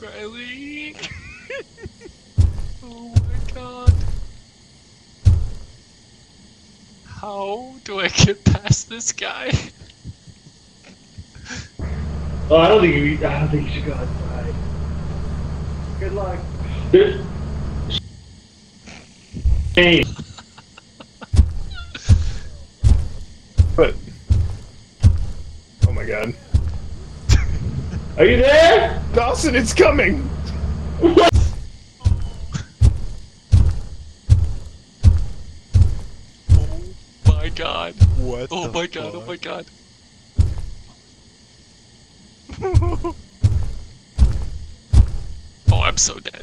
Riley. oh my god. How do I get past this guy? Oh, I don't think you. I don't think you should go outside. Good luck. There's. Hey. But. Oh my god. Are you there? Dawson, it's coming! Oh god. What? Oh my fuck? god, oh my god. oh, I'm so dead.